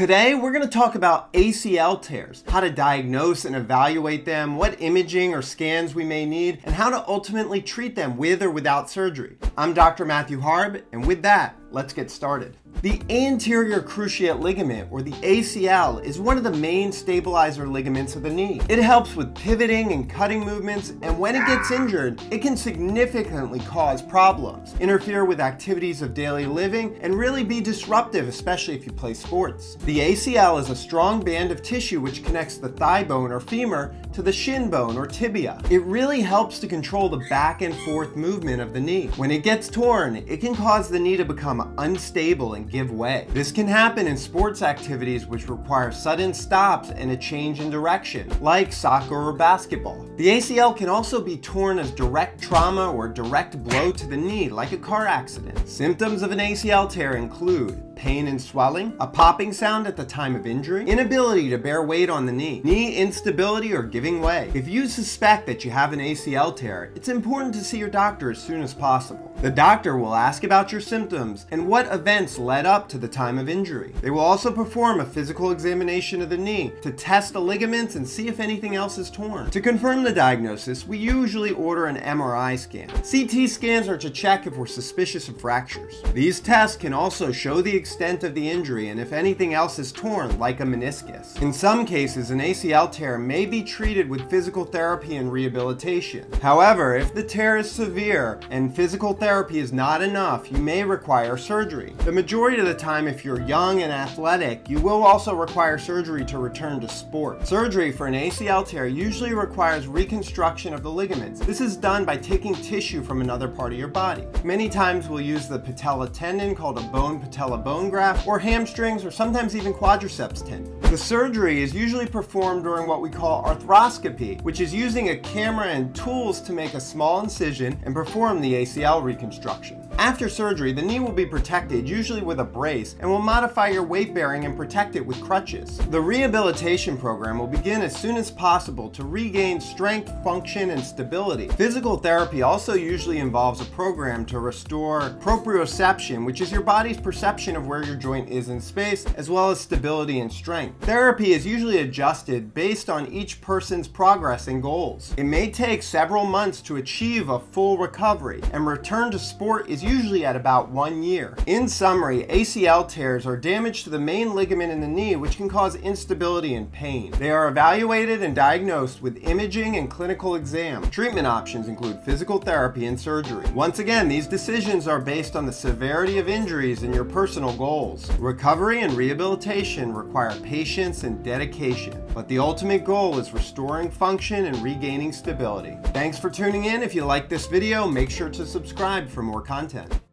Today, we're going to talk about ACL tears, how to diagnose and evaluate them, what imaging or scans we may need, and how to ultimately treat them with or without surgery. I'm Dr. Matthew Harb, and with that, let's get started. The anterior cruciate ligament, or the ACL, is one of the main stabilizer ligaments of the knee. It helps with pivoting and cutting movements, and when it gets injured, it can significantly cause problems, interfere with activities of daily living, and really be disruptive, especially if you play sports. The ACL is a strong band of tissue which connects the thigh bone or femur to the shin bone or tibia. It really helps to control the back and forth movement of the knee. When it gets torn, it can cause the knee to become unstable and give way. This can happen in sports activities which require sudden stops and a change in direction, like soccer or basketball. The ACL can also be torn as direct trauma or direct blow to the knee, like a car accident. Symptoms of an ACL tear include pain and swelling, a popping sound at the time of injury, inability to bear weight on the knee, knee instability or giving way. If you suspect that you have an ACL tear, it's important to see your doctor as soon as possible. The doctor will ask about your symptoms and what events led up to the time of injury. They will also perform a physical examination of the knee to test the ligaments and see if anything else is torn. To confirm the diagnosis, we usually order an MRI scan. CT scans are to check if we're suspicious of fractures. These tests can also show the extent of the injury and if anything else is torn, like a meniscus. In some cases, an ACL tear may be treated with physical therapy and rehabilitation. However, if the tear is severe and physical therapy is not enough, you may require surgery. The majority of the time, if you're young and athletic, you will also require surgery to return to sport. Surgery for an ACL tear usually requires reconstruction of the ligaments. This is done by taking tissue from another part of your body. Many times we'll use the patella tendon called a bone patella bone graft, or hamstrings, or sometimes even quadriceps tendon. The surgery is usually performed during what we call arthroscopy, which is using a camera and tools to make a small incision and perform the ACL reconstruction. After surgery, the knee will be protected, usually with a brace, and will modify your weight bearing and protect it with crutches. The rehabilitation program will begin as soon as possible to regain strength, function, and stability. Physical therapy also usually involves a program to restore proprioception, which is your body's perception of where your joint is in space, as well as stability and strength. Therapy is usually adjusted based on each person's progress and goals. It may take several months to achieve a full recovery, and return to sport is usually at about one year. In summary, ACL tears are damage to the main ligament in the knee which can cause instability and pain. They are evaluated and diagnosed with imaging and clinical exam. Treatment options include physical therapy and surgery. Once again, these decisions are based on the severity of injuries and your personal goals. Recovery and rehabilitation require patience and dedication, but the ultimate goal is restoring function and regaining stability. Thanks for tuning in. If you like this video, make sure to subscribe for more content that.